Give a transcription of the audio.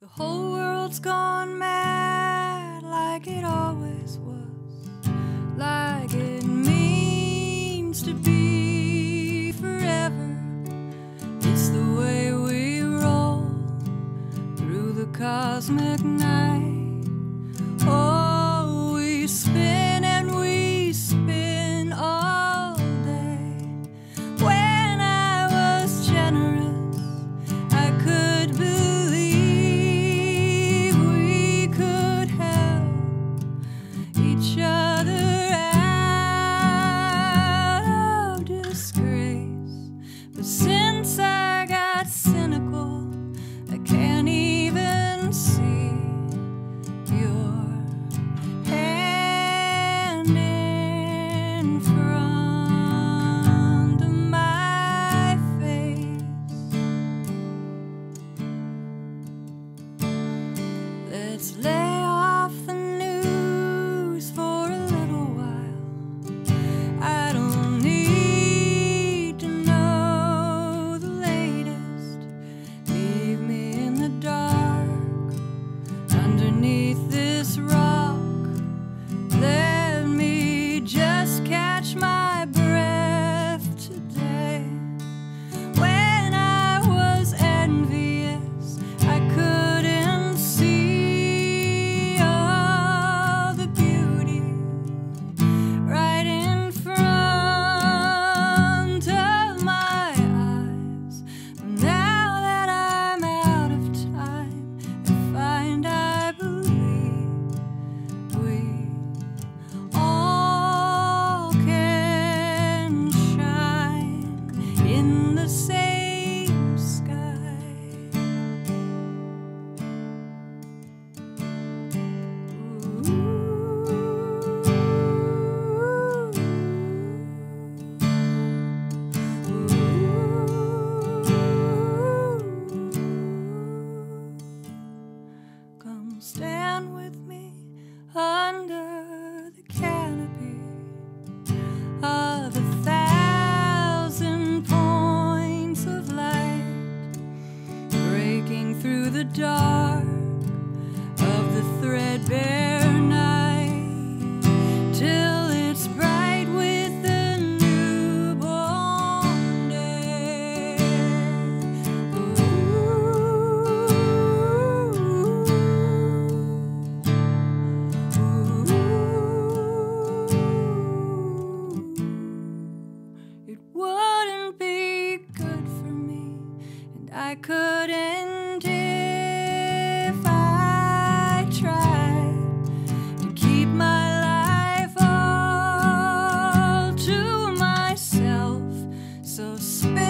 The whole world's gone mad like it always was, like it means to be forever. It's the way we roll through the cosmic night. the dark of the threadbare night till it's bright with the newborn day. Ooh. Ooh. It wouldn't be good for me, and I couldn't. space.